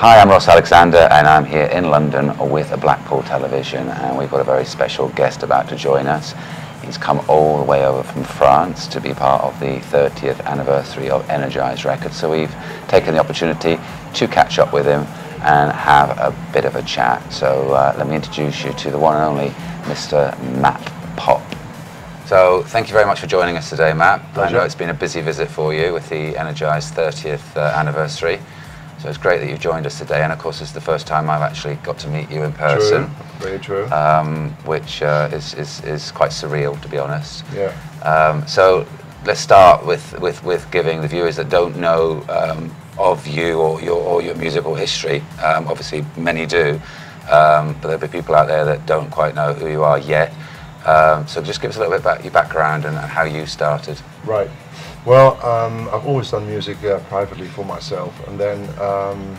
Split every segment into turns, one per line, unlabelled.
Hi, I'm Ross Alexander, and I'm here in London with Blackpool Television, and we've got a very special guest about to join us. He's come all the way over from France to be part of the 30th anniversary of Energize Records, so we've taken the opportunity to catch up with him and have a bit of a chat. So uh, let me introduce you to the one and only Mr. Matt Pop. So thank you very much for joining us today, Matt.
Pleasure.
I know it's been a busy visit for you with the Energize 30th uh, anniversary. So it's great that you've joined us today, and of course, it's the first time I've actually got to meet you in person,
True. Very true.
um, which uh, is, is, is quite surreal, to be honest.
yeah.
Um, so let's start with, with, with giving the viewers that don't know um, of you or your, or your musical history. Um, obviously, many do, um, but there'll be people out there that don't quite know who you are yet. Um, so just give us a little bit about your background and how you started.
Right. Well, um, I've always done music uh, privately for myself, and then um,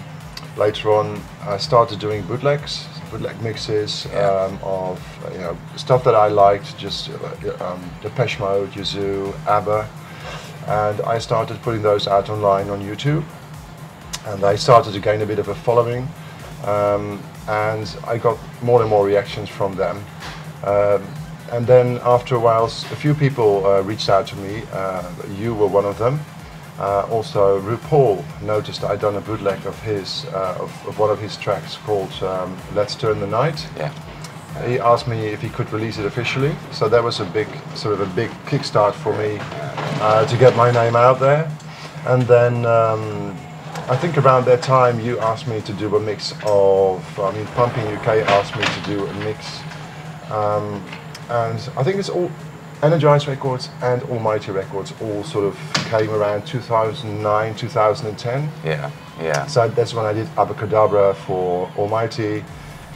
later on, I started doing bootlegs, bootleg mixes
Yeah.
um, of you know stuff that I liked, just uh, um, Depeche Mode, Yazoo, ABBA, and I started putting those out online on YouTube, and I started to gain a bit of a following, um, and I got more and more reactions from them. Um, and then after a while, a few people uh, reached out to me. Uh, you were one of them. Uh, also, RuPaul noticed I'd done a bootleg of his, uh, of, of one of his tracks called um, "Let's Turn the Night."
Yeah.
He asked me if he could release it officially, so that was a big, sort of a big kickstart for me uh, to get my name out there. And then um, I think around that time you asked me to do a mix of, I mean, Pumpin' UK asked me to do a mix, um, and I think it's all Energize Records and Almighty Records all sort of came around 2009, 2010.
Yeah. Yeah.
So that's when I did Abracadabra for Almighty.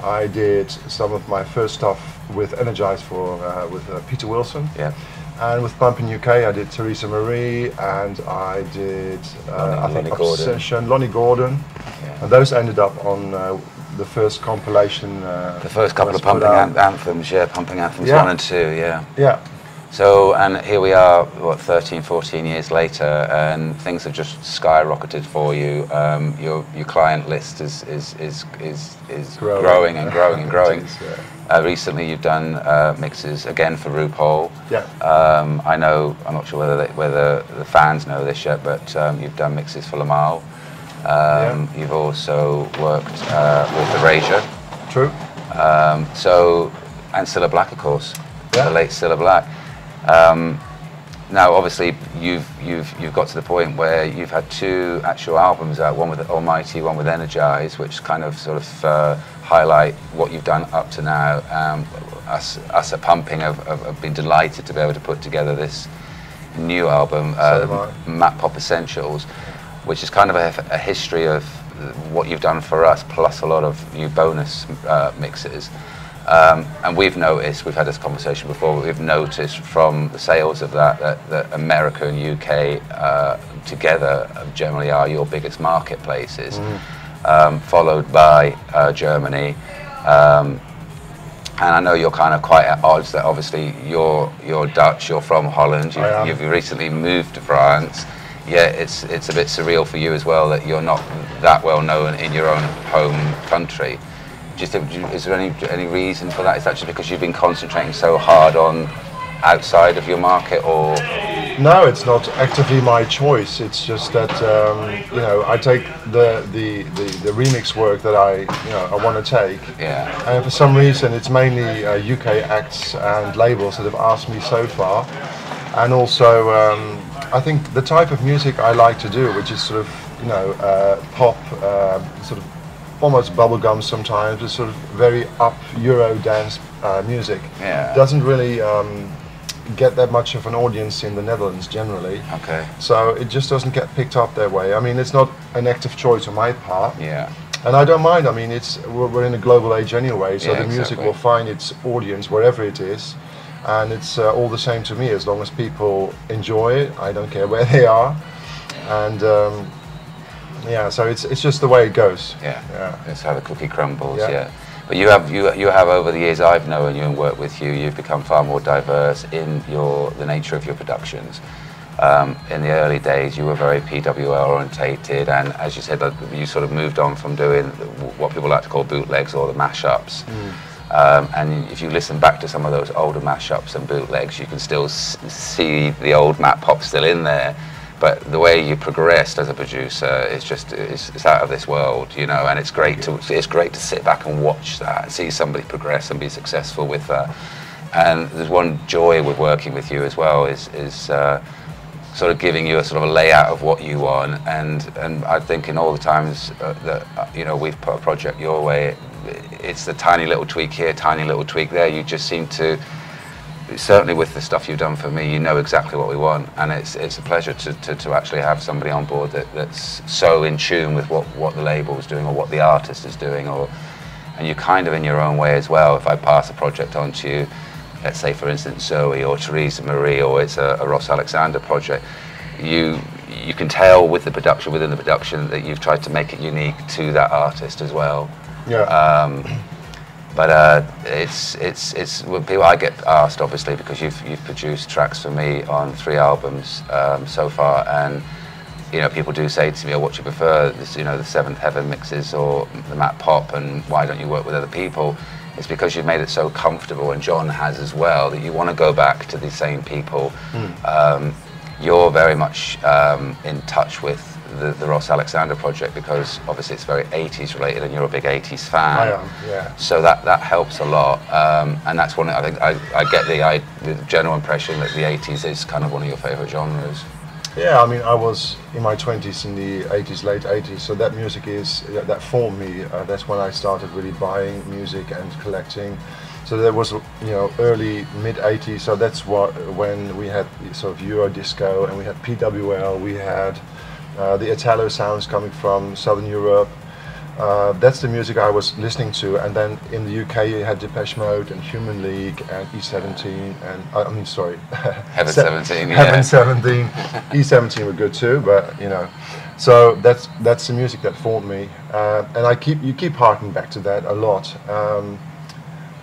I did some of my first stuff with Energize for uh, with uh, Peter Wilson,
Yeah.
and with Pumpin' UK I did Theresa Marie, and I did uh,
Lonnie-
I think
Lonnie Gordon.
Lonnie Gordon,
Yeah.
and those ended up on uh, the first compilation. Uh,
The first couple of pumping an- anthems, yeah, pumping anthems
Yeah.
one and two, yeah.
Yeah,
So, and here we are, what, 13, 14 years later, and things have just skyrocketed for you. Um, your your client list is is is is, is
Growing.
growing and growing and growing.
It is, yeah.
Uh, recently, you've done uh, mixes again for RuPaul.
Yeah.
Um, I know. I'm not sure whether they, whether the fans know this yet, but um, you've done mixes for Lamal. Um, You've also worked uh, with Erasure.
true.
Um, so, and Cilla Black, of course,
Yeah.
the late Cilla Black. Um, now, obviously, you've you've you've got to the point where you've had two actual albums out, one with Almighty, one with Energize, which kind of sort of uh, highlight what you've done up to now. Um, us us at Pumping have, have, have been delighted to be able to put together this new album, uh,
I.
Matt Pop Essentials, which is kind of a, a history of what you've done for us, plus a lot of new bonus uh, mixes. Um, and we've noticed, we've had this conversation before, we've noticed from the sales of that that, that America and UK uh, together generally are your biggest marketplaces, um, followed by uh, Germany. Um, and I know you're kind of quite at odds that obviously you're you're Dutch, you're from Holland, you've, you've recently moved to France. Yet it's it's a bit surreal for you as well that you're not that well known in your own home country. Do you think, is there any any reason for that? Is that just because you've been concentrating so hard on outside of your market, or
No, it's not actively my choice. It's just that um, you know I take the, the, the, the remix work that I you know I want to take,
yeah,
and for some reason it's mainly uh, UK acts and labels that have asked me so far, and also um, I think the type of music I like to do, which is sort of you know uh, pop, uh, sort of almost bubblegum sometimes, it's sort of very up Euro dance uh, music,
Yeah.
doesn't really. Um, get that much of an audience in the Netherlands generally.
okay,
So it just doesn't get picked up that way. I mean, it's not an active choice on my part,
yeah,
and I don't mind. I mean, it's we're, we're in a global age anyway, so
Yeah,
the music
exactly.
will find its audience wherever it is, and it's uh, all the same to me as long as people enjoy it. I don't care where they are, and um, yeah, so it's it's just the way it goes.
yeah.
Yeah.
That's how the cookie crumbles.
Yeah.
Yeah. But you have you you have over the years I've known you and worked with you, you've become far more diverse in your the nature of your productions. Um, in the early days, you were very PWL orientated, and as you said, you sort of moved on from doing what people like to call bootlegs or the mashups. Mm. Um, and if you listen back to some of those older mashups and bootlegs, you can still see the old Matt Pop still in there. But the way you progressed as a producer is just it's, it's out of this world, you know. And it's great to it's great to sit back and watch that, and see somebody progress and be successful with that. And there's one joy with working with you as well is is uh, sort of giving you a sort of a layout of what you want. And and I think in all the times uh, that uh, you know we've put a project your way, it's the tiny little tweak here, tiny little tweak there. You just seem to certainly with the stuff you've done for me, you know exactly what we want, and it's it's a pleasure to, to, to actually have somebody on board that, that's so in tune with what, what the label is doing or what the artist is doing, or and you're kind of in your own way as well. If I pass a project on to you, let's say for instance Zoe or Teresa Marie, or it's a, a Ross Alexander project, you you can tell with the production within the production that you've tried to make it unique to that artist as well.
Yeah. Um,
but uh, it's it's it's people I get asked obviously because you've you've produced tracks for me on three albums um, so far, and you know people do say to me, "Oh, what do you prefer? This, you know, the Seventh Heaven mixes or the Matt Pop, and why don't you work with other people?" It's because you've made it so comfortable, and John has as well, that you want to go back to the same people. Mm. Um, you're very much um, in touch with the, the Ross Alexander project because obviously it's very 80s related and you're a big 80s fan.
I am, yeah.
So that, that helps a lot. Um, and that's one, I think, I, I get the, I, the general impression that the 80s is kind of one of your favourite genres.
Yeah, I mean, I was in my 20s in the 80s, late 80s, so that music is, that formed me. Uh, that's when I started really buying music and collecting. So there was, you know, early mid 80s. So that's what when we had sort of Euro disco and we had PWL, we had uh, the Italo sounds coming from Southern Europe. Uh, that's the music I was listening to, and then in the UK you had Depeche Mode and Human League and E17 and uh, I mean sorry,
Heaven 17,
yeah. Heaven 17, E17 were good too, but you know, so that's that's the music that formed me, uh, and I keep you keep harking back to that a lot. Um,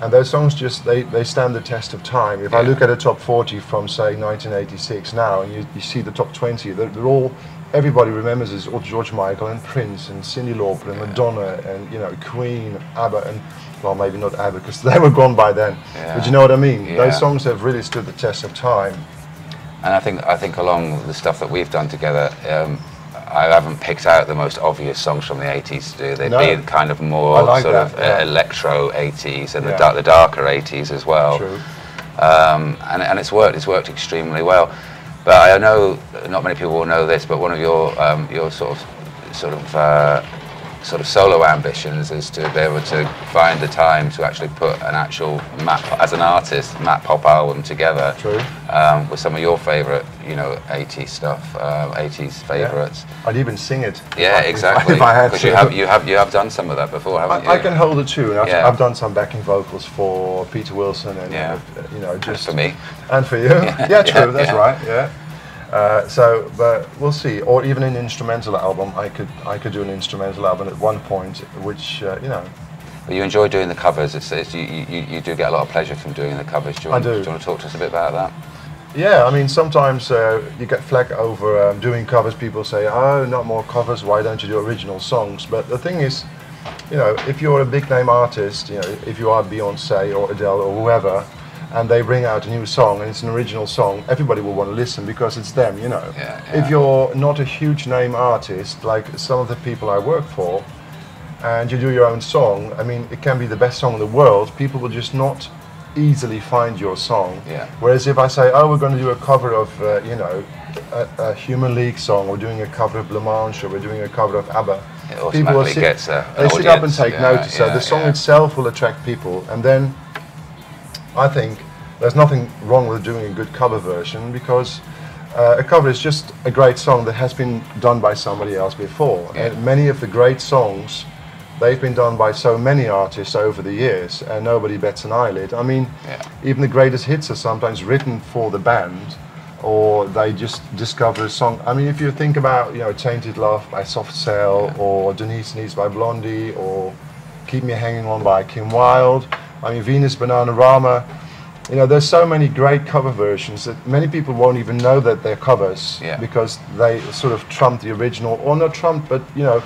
and those songs just they, they stand the test of time. If yeah. I look at a top 40 from say 1986 now, and you, you see the top 20, they're, they're all everybody remembers is George Michael and Prince and Cyndi Lauper and Madonna and you know Queen, ABBA and well maybe not ABBA because they were gone by then. Yeah. But you know what I mean? Yeah. Those songs have really stood the test of time.
And I think I think along the stuff that we've done together. Um, I haven't picked out the most obvious songs from the 80s to do. They've no. been kind of more like sort that, of yeah. uh, electro 80s and the, da- the, darker 80s as well.
True.
Um, and, and it's worked. It's worked extremely well. But I know not many people will know this, but one of your um, your sort of sort of uh, sort of solo ambitions is to be able to find the time to actually put an actual map as an artist Matt Pop album together.
True.
Um, with some of your favourite, you know, 80s stuff, uh, 80s favourites.
Yeah. I'd even sing it.
Yeah, exactly.
If I, had
to. you have you have you have done some of that before, haven't
I, you? I can hold a tune. I've, yeah. I've done some backing vocals for Peter Wilson and
yeah.
uh, you know just
and for me.
And for you. yeah, yeah true. That's right. Yeah. Uh, so, but we'll see. Or even an instrumental album, I could I could do an instrumental album at one point, which uh, you know.
But you enjoy doing the covers. It's, it's you, you, you do get a lot of pleasure from doing the covers. Do you want,
I do.
do you want to talk to us a bit about that?
Yeah, I mean, sometimes uh, you get flack over um, doing covers. People say, "Oh, not more covers. Why don't you do original songs?" But the thing is, you know, if you're a big name artist, you know, if you are Beyonce or Adele or whoever, and they bring out a new song and it's an original song, everybody will want to listen because it's them, you know.
Yeah, yeah.
If you're not a huge name artist, like some of the people I work for, and you do your own song, I mean, it can be the best song in the world, people will just not easily find your song.
Yeah.
Whereas if I say, oh, we're going to do a cover of, uh, you know, a, a, Human League song, we're doing a cover of Blancmange, or we're doing a cover of ABBA,
people will sit, gets a,
they sit up and take yeah, notice. so the song itself will attract people, and then I think there's nothing wrong with doing a good cover version because uh, a cover is just a great song that has been done by somebody else before. Yeah. And many of the great songs, they've been done by so many artists over the years, and nobody bets an eyelid. I mean,
yeah.
even the greatest hits are sometimes written for the band, or they just discover a song. I mean, if you think about, you know, Tainted Love by Soft Cell, yeah. or Denise Needs by Blondie, or Keep Me Hanging On by Kim Wilde. I mean, Venus Bananarama. You know, there's so many great cover versions that many people won't even know that they're covers
Yeah.
because they sort of trump the original, or not trump, but you know,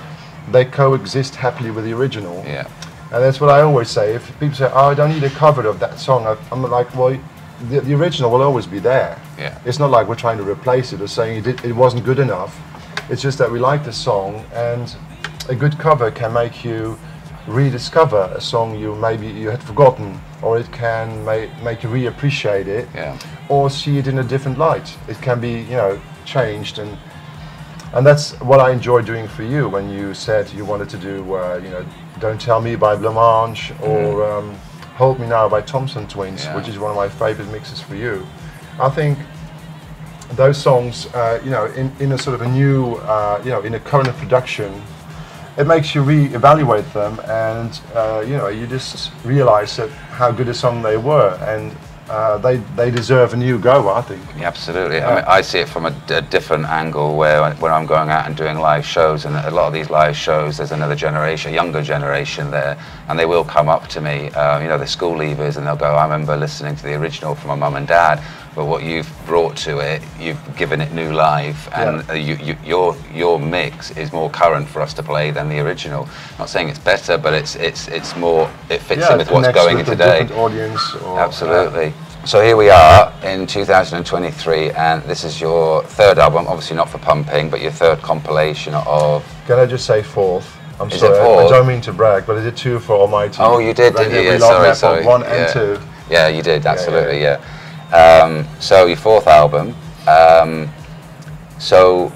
they coexist happily with the original.
Yeah.
And that's what I always say. If people say, "Oh, I don't need a cover of that song," I'm like, "Well, the, the original will always be there.
Yeah.
It's not like we're trying to replace it or saying it, did, it wasn't good enough. It's just that we like the song, and a good cover can make you rediscover a song you maybe you had forgotten, or it can ma- make you reappreciate it,
Yeah.
or see it in a different light. It can be, you know, changed and. And that's what I enjoy doing for you when you said you wanted to do, uh, you know, Don't Tell Me by Blancmange or um, Hold Me Now by Thompson Twins,
Yeah.
which is one of my favorite mixes for you. I think those songs, uh, you know, in, in a sort of a new, uh, you know, in a current production, it makes you re-evaluate them and, uh, you know, you just realize that how good a song they were and uh, they, they deserve a new go, I think.
Yeah, absolutely. I mean, I see it from a different angle where when I'm going out and doing live shows, and a lot of these live shows, there's another generation, a younger generation there, and they will come up to me, uh, you know, the school leavers, and they'll go, I remember listening to the original from my mum and dad, but what you've brought to it, you've given it new life, and
Yeah.
uh, you, you, your your mix is more current for us to play than the original. Not saying it's better, but it's it's it's more it fits in with what's going in
with
today.
audience. Or,
Absolutely. So here we are in 2023, and this is your third album, obviously not for pumping, but your third compilation of.
Can I just say fourth? I'm
Is
sorry, I- I don't mean to brag, but I did two for Almighty.
Oh, you did, didn't you? Yeah, sorry, sorry.
One
yeah.
and two.
Yeah, you did,
yeah,
absolutely, yeah. Um, so your fourth album. Um, so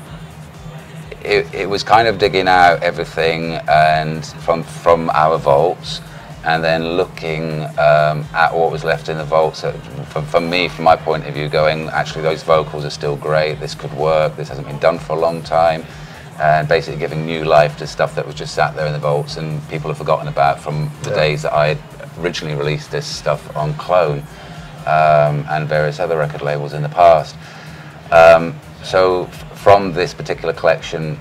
it, it was kind of digging out everything and from from our vaults and then looking um, at what was left in the vaults. For, for me, from my point of view, going actually those vocals are still great. This could work. This hasn't been done for a long time, and basically giving new life to stuff that was just sat there in the vaults and people have forgotten about from the
Yeah.
days that I had originally released this stuff on Clone um, and various other record labels in the past. Um, so f- from this particular collection,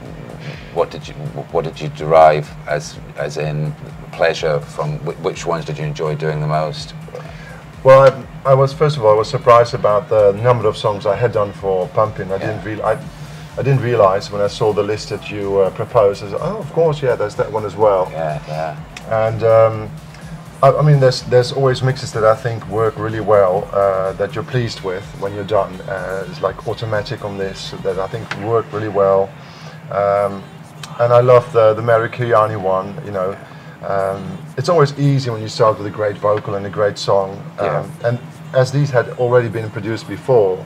what did you what did you derive as as in pleasure from wh- which ones did you enjoy doing the most?
Well, I, I was first of all I was surprised about the number of songs I had done for Pumping. I
Yeah.
didn't real I, I didn't realize when I saw the list that you uh, proposed. I said, oh, of course, yeah, there's that one as well.
Yeah, yeah,
And um, I, I mean, there's there's always mixes that I think work really well uh, that you're pleased with when you're done. Uh, it's like automatic on this that I think work really well. Um, and I love the the Mary Kiani one. You know, um, it's always easy when you start with a great vocal and a great song. Um,
Yeah.
And as these had already been produced before,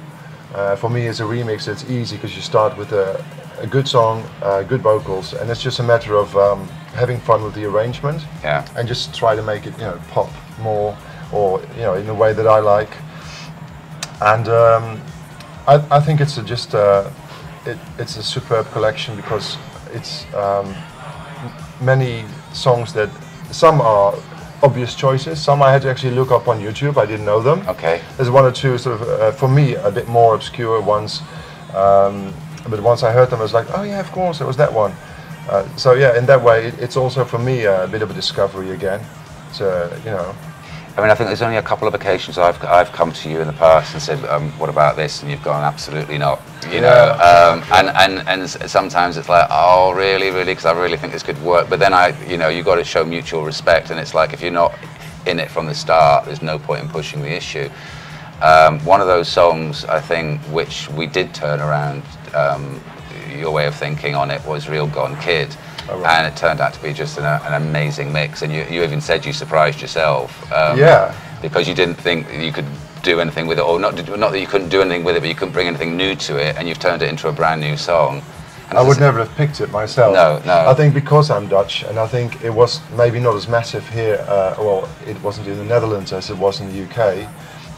uh, for me as a remix, it's easy because you start with a, a good song, uh, good vocals, and it's just a matter of um, having fun with the arrangement
yeah.
and just try to make it, you know, pop more, or you know, in a way that I like. And um, I, I think it's a just uh, it, it's a superb collection because it's um, many songs that some are obvious choices. Some I had to actually look up on YouTube. I didn't know them.
Okay.
There's one or two sort of, uh, for me, a bit more obscure ones. Um, but once I heard them, I was like, oh yeah, of course, it was that one. Uh, so yeah, in that way, it, it's also for me a bit of a discovery again. So you know,
I mean, I think there's only a couple of occasions I've I've come to you in the past and said, um, "What about this?" and you've gone, "Absolutely not." You know,
Yeah.
um, and and and sometimes it's like, "Oh, really, really?" Because I really think this could work. But then I, you know, you've got to show mutual respect, and it's like if you're not in it from the start, there's no point in pushing the issue. Um, one of those songs, I think, which we did turn around. Um, your way of thinking on it was Real Gone Kid.
Oh, right.
And it turned out to be just an, an amazing mix, and you, you even said you surprised yourself. Um,
Yeah.
Because you didn't think you could do anything with it, or not, not that you couldn't do anything with it, but you couldn't bring anything new to it, and you've turned it into a brand new song. And
I would never have picked it myself.
No, no.
I think because I'm Dutch, and I think it was maybe not as massive here. Uh, well, it wasn't in the Netherlands as it was in the UK.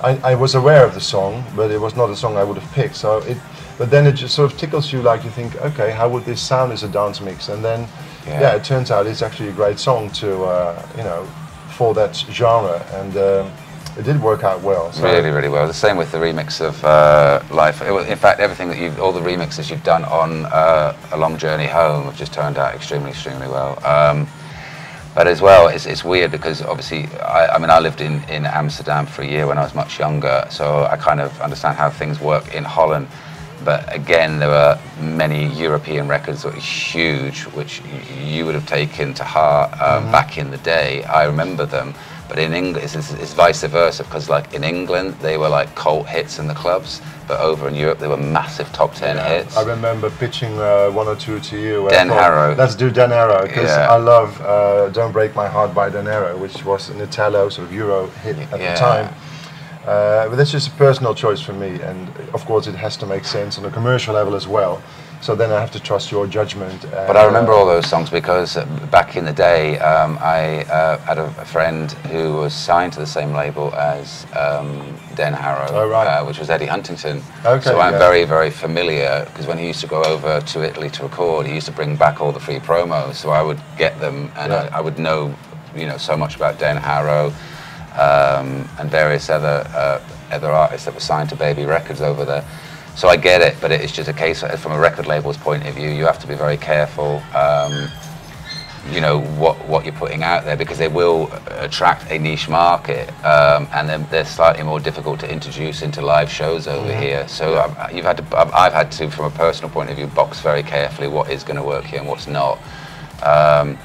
I, I was aware of the song, but it was not a song I would have picked. So it, but then it just sort of tickles you, like you think, okay, how would this sound as a dance mix? And then,
Yeah.
yeah, it turns out it's actually a great song to, uh, you know, for that genre, and um, it did work out well. So.
Really, really well. The same with the remix of uh, Life. It was, in fact, everything that you've, all the remixes you've done on uh, A Long Journey Home have just turned out extremely, extremely well. Um, But as well, it's, it's weird because obviously, I, I mean, I lived in, in Amsterdam for a year when I was much younger, so I kind of understand how things work in Holland. But again, there were many European records that were huge, which you would have taken to heart um, back in the day. I remember them. But in England, it's, it's, it's vice versa because, like in England, they were like cult hits in the clubs, but over in Europe, they were massive top ten hits.
I remember pitching uh, one or two to you. where
Dan
thought,
Harrow.
Let's do Den Harrow because
Yeah.
I love uh, "Don't Break My Heart" by Den Harrow, which was an Italo sort of Euro hit at
Yeah.
the time. Uh, but that's just a personal choice for me, and of course, it has to make sense on a commercial level as well. So then I have to trust your judgment.
But I remember
uh,
all those songs because uh, back in the day, um, I uh, had a, a friend who was signed to the same label as um, Den Harrow,
Oh, right.
uh, which was Eddy Huntington.
Okay,
so I'm
yeah.
very, very familiar because when he used to go over to Italy to record, he used to bring back all the free promos. So I would get them and
Yeah.
I, I would know, you know, so much about Den Harrow um, and various other uh, other artists that were signed to Baby Records over there. So I get it, but it's just a case from a record label's point of view, you have to be very careful. Um, you know what what you're putting out there because they will attract a niche market, um, and then they're slightly more difficult to introduce into live shows over here. So I've, you've had to, I've, I've had to, from a personal point of view, box very carefully what is going to work here and what's not. Um,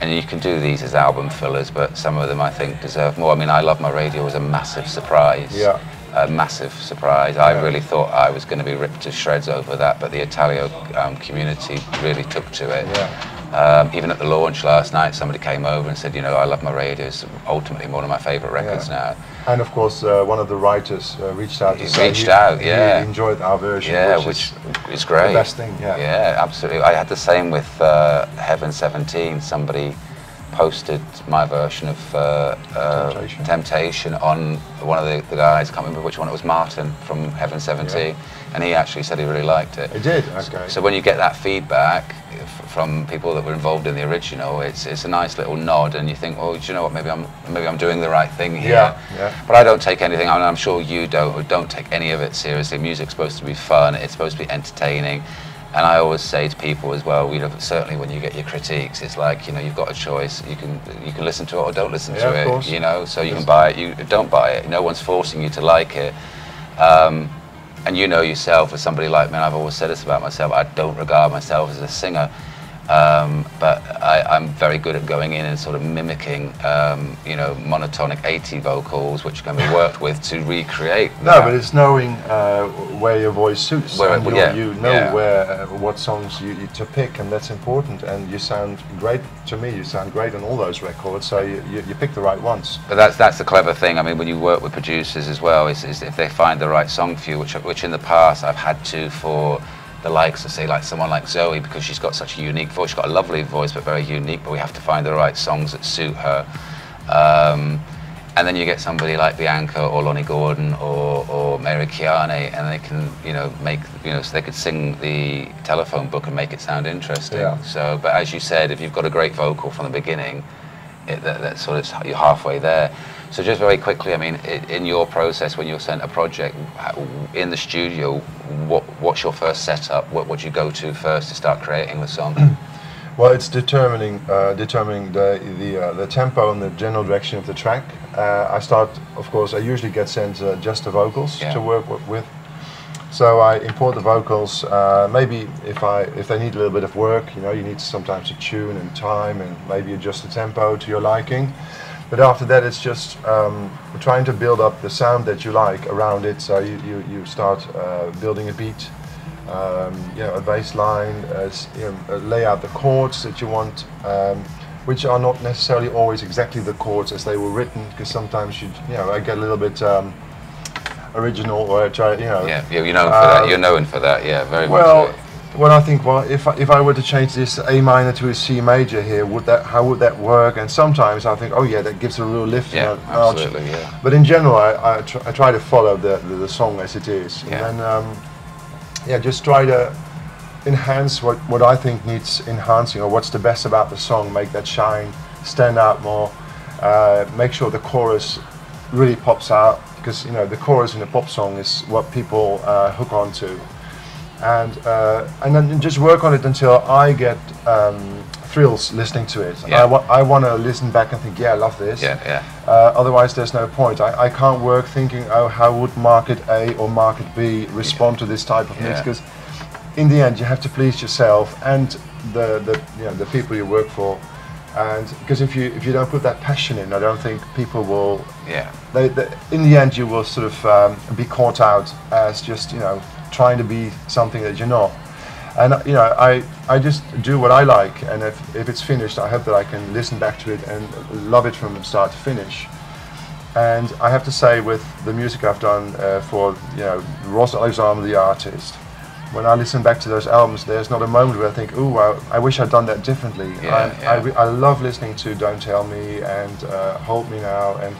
and you can do these as album fillers, but some of them I think deserve more. I mean, I Love My Radio was a massive surprise.
Yeah.
A massive surprise. I really thought I was going to be ripped to shreds over that, but the Italo um, community really took to it.
Yeah.
Um, even at the launch last night, somebody came over and said, you know, I Love My Radio ultimately one of my favourite records
Yeah.
now.
And of course, uh, one of the writers uh, reached out to
He reached
he,
out,
he
yeah.
enjoyed our version.
Yeah,
which,
which
is
is great.
the best thing. Yeah.
Yeah, absolutely. I had the same with uh, Heaven 17. Somebody posted my version of uh, uh,
Temptation.
Temptation on one of the, the guys, I can't remember which one it was, Martin from Heaven 17, and he actually said he really liked it.
It did. Okay.
So when you get that feedback from people that were involved in the original, it's it's a nice little nod, and you think, well, do you know what? Maybe I'm maybe I'm doing the right thing here.
Yeah, yeah.
But I don't take anything. I mean, I'm sure you don't. Don't take any of it seriously. Music's supposed to be fun. It's supposed to be entertaining. And I always say to people as well, you know, certainly when you get your critiques, it's like you know you've got a choice. You can you can listen to it or don't listen
Yeah,
to
of
it.
course.
You know, so you
Yes.
can buy it. You don't buy it. No one's forcing you to like it. Um, and you know yourself, as somebody like me, and I've always said this about myself, I don't regard myself as a singer. Um, but I, I'm very good at going in and sort of mimicking, um, you know, monotonic 80 vocals, which can be worked with to recreate.
No, but it's knowing uh, where your voice suits.
Where-
and you,
yeah,
you know
yeah.
where uh, what songs you, you to pick, and that's important. And you sound great to me. You sound great on all those records. So you, you, you pick the right ones.
But that's that's the clever thing. I mean, when you work with producers as well, is, is if they find the right song for you, which which in the past I've had to for the likes of say like someone like Zoe because she's got such a unique voice. She's got a lovely voice, but very unique. But we have to find the right songs that suit her. Um, and then you get somebody like Bianca or Lonnie Gordon or, or Mary Kiani, and they can, you know, make, you know, so they could sing the telephone book and make it sound interesting.
Yeah.
So, but as you said, if you've got a great vocal from the beginning, it, that, that sort of you're halfway there. So just very quickly, I mean, in your process when you're sent a project in the studio, what what's your first setup? What would you go to first to start creating the song?
Well, it's determining uh, determining the the, uh, the tempo and the general direction of the track. Uh, I start, of course, I usually get sent uh, just the vocals
Yeah.
to work w- with. So I import the vocals. Uh, maybe if I if they need a little bit of work, you know, you need sometimes to tune and time and maybe adjust the tempo to your liking. But after that, it's just um, trying to build up the sound that you like around it. So you you, you start uh, building a beat um, you know, a bass line, uh, you know, uh, lay out the chords that you want, um, which are not necessarily always exactly the chords as they were written, because sometimes you, you know, I get a little bit um, original or I try, you know.
yeah, you're known for that.
Um,
You're known for that. Yeah, very
Well,
much. so.
Well, I think, well, if I, if I were to change this A minor to a C major here, would that how would that work? And sometimes I think, oh yeah, that gives a real lift.
Yeah, absolutely. Yeah.
But in general, I, I, tr- I try to follow the, the, the song as it is.
Yeah.
And um, yeah, just try to enhance what, what I think needs enhancing or what's the best about the song, make that shine, stand out more, uh, make sure the chorus really pops out because you know the chorus in a pop song is what people uh, hook onto. And, uh, and then just work on it until I get um, thrills listening to it.
Yeah.
I, wa- I want to listen back and think, yeah, I love this.
Yeah, yeah.
Uh, otherwise, there's no point. I, I can't work thinking, oh, how would market A or market B respond to this type of mix?
Yeah.
Because in the end, you have to please yourself and the, the you know the people you work for. And because if you if you don't put that passion in, I don't think people will.
Yeah.
They, they, in the end, you will sort of um, be caught out as just you know trying to be something that you're not. And you know, I, I just do what I like, and if, if it's finished, I hope that I can listen back to it and love it from start to finish. And I have to say, with the music I've done uh, for you know Ross Alexander, the artist, when I listen back to those albums, there's not a moment where I think, "Ooh, I, I wish I'd done that differently."
Yeah,
I,
yeah.
I, I love listening to "Don't Tell Me" and uh, "Hold Me Now" and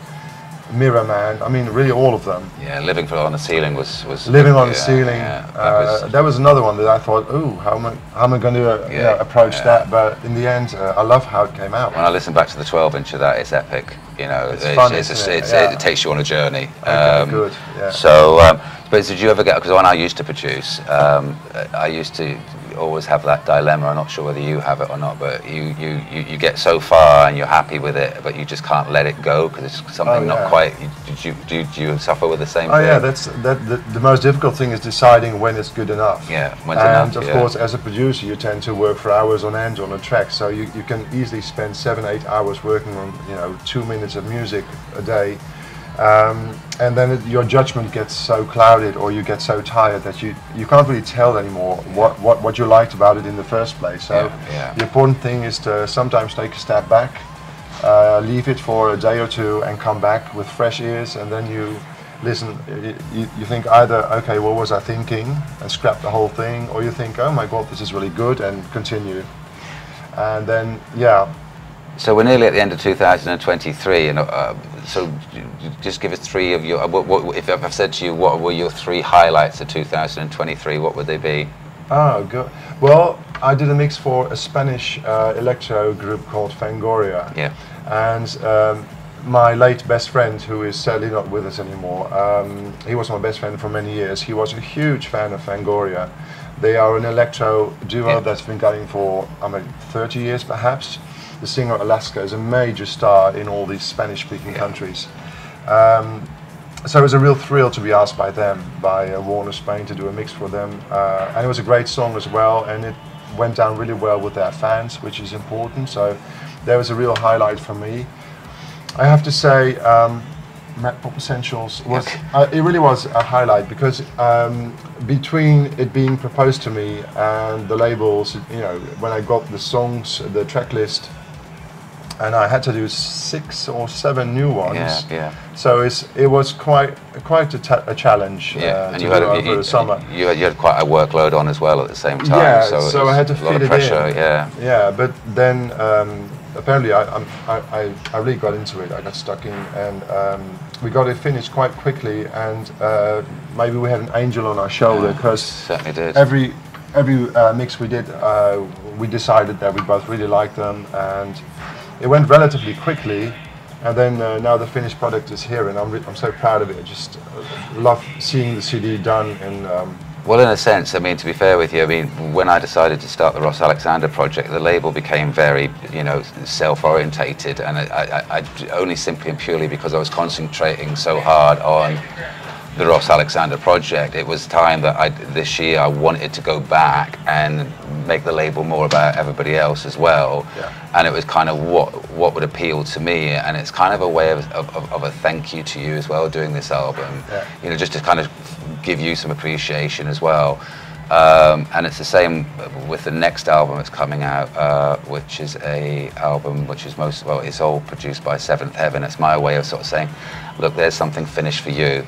"Mirror Man." I mean, really all of them.
Yeah, living for on the ceiling was was
Living on the ceiling.
Yeah, that
uh,
was,
that was another one that I thought, "Ooh, how am I, how am I going to uh, you
Yeah,
know, approach
yeah.
that?" But in the end, uh, I love how it came out.
when I listen back to the 12 inch of that, it's epic. You know,
It's fun,
it's,
isn't it?
it's,
Yeah.
it takes you on a journey.
Okay, good, yeah.
So, um, but did you ever get? Because when I used to produce, um, I used to always have that dilemma. I'm not sure whether you have it or not, but you you, you, you get so far and you're happy with it, but you just can't let it go because it's something
Oh,
not quite. Did you do, do you suffer with the same
Oh
thing?
yeah, that's that. The, the most difficult thing is deciding when it's good enough.
Yeah, when's
and
enough,
of
yeah.
course, as a producer, you tend to work for hours on end on a track, so you, you can easily spend seven, eight hours working on you know two minutes of music a day, um, and then it, your judgment gets so clouded, or you get so tired that you you can't really tell anymore what, what what you liked about it in the first place. So
Yeah, yeah.
the important thing is to sometimes take a step back, uh, leave it for a day or two, and come back with fresh ears, and then you listen. You, you think either, okay, what was I thinking, and scrap the whole thing, or you think, oh my god, this is really good, and continue. And then, yeah,
So we're nearly at the end of 2023, and uh, so just give us three of your. Uh, what, what, if I've said to you, what were your three highlights of 2023? What would they be?
Oh, good. Well, I did a mix for a Spanish uh, electro group called Fangoria.
Yeah.
And um, my late best friend, who is sadly not with us anymore, um, he was my best friend for many years. He was a huge fan of Fangoria. They are an electro duo
Yeah.
that's been going for, I mean, 30 years perhaps. The singer Alaska is a major star in all these Spanish speaking countries. Um, so it was a real thrill to be asked by them, by uh, Warner Spain, to do a mix for them. Uh, and it was a great song as well, and it went down really well with their fans, which is important. So there was a real highlight for me. I have to say, um, Matt Pop Essentials was
Okay.
uh, it really was a highlight because um, between it being proposed to me and the labels, you know, when I got the songs, the track list, and I had to do six or seven new ones.
Yeah, yeah.
So it's it was quite quite a, ta- a challenge
Yeah,
uh,
and
to
you had,
over
you,
the summer.
you, had, you had quite a workload on as well at the same time.
Yeah,
so,
so, I had to
was a lot of
it
pressure.
in.
Yeah,
Yeah, but then um, apparently I, I'm- I, I, I really got into it. I got stuck in, and um, we got it finished quite quickly. And uh, maybe we had an angel on our shoulder because
certainly did.
every every uh, mix we did, uh, we decided that we both really liked them, and it went relatively quickly. And then uh, now the finished product is here, and I'm, I'm so proud of it. I just uh, love seeing the CD done. And um,
Well, in a sense, I mean, to be fair with you, I mean, when I decided to start the Ross Alexander project, the label became very, you know, self-orientated, and I, I, I only simply and purely because I was concentrating so hard on the Ross Alexander project. It was time that I, this year I wanted to go back and make the label more about everybody else as well.
Yeah.
And it was kind of what what would appeal to me, and it's kind of a way of, of, of- a thank you to you as well doing this album.
Yeah.
You know, just to kind of give you some appreciation as well. Um, and it's the same with the next album that's coming out, uh, which is a album which is most well, it's all produced by Seventh Heaven. It's my way of sort of saying, look, there's something finished for you,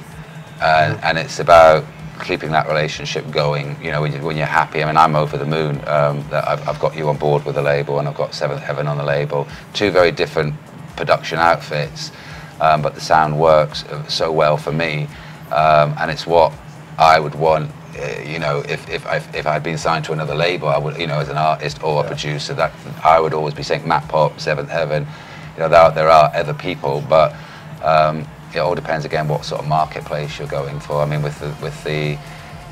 and, and it's about keeping that relationship going. You know, when, you, when you're happy. I mean, I'm over the moon um, that I've, I've got you on board with the label, and I've got Seventh Heaven on the label. Two very different production outfits, um, but the sound works uh, so well for me, um, and it's what I would want. uh, You know, if if I, if I'd been signed to another label, I would, you know, as an artist or a
Yeah.
producer, that I would always be saying Matt Pop, Seventh Heaven. You know, there are, there are other people, but um, it all depends again what sort of marketplace you're going for. I mean, with the with the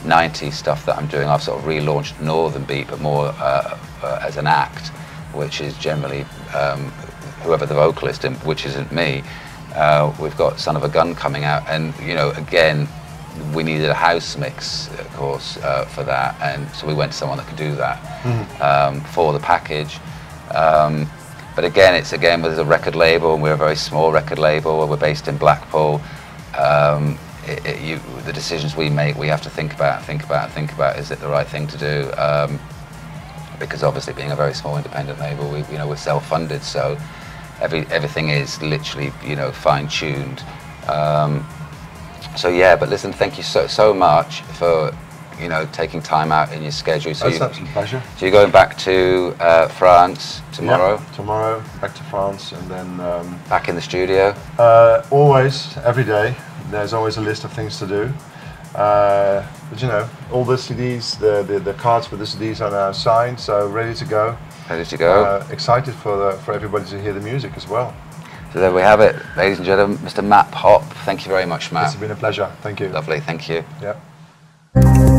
90s stuff that I'm doing, I've sort of relaunched Northern Beat, but more uh, uh, as an act. which is generally um, whoever the vocalist, and which isn't me. Uh, we've got Son of a Gun coming out, and you know, again, we needed a house mix, of course, uh, for that, and so we went to someone that could do that um, for the package. Um, but again, it's again with a record label, and we're a very small record label. We're based in Blackpool. Um, it, it, you, the decisions we make, we have to think about, think about, think about. Is it the right thing to do? Um, because obviously, being a very small independent label, we, you know, we're self-funded, so every everything is literally, you know, fine-tuned. Um, so yeah, but listen, thank you so so much for you know taking time out in your schedule. So
That's
you,
pleasure.
so you're going back to uh, France tomorrow,
Yeah, tomorrow, back to France, and then um,
back in the studio.
uh, always, every day, there's always a list of things to do. Uh, but you know, all the CDs, the, the, the cards for the CDs are now signed, so ready to go.
Ready to go.
Uh, excited for the, for everybody to hear the music as well.
so there we have it, ladies and gentlemen, Mr. Matt Pop. Thank you very much, Matt.
It's been a pleasure. Thank you.
Lovely, thank you.
Yeah.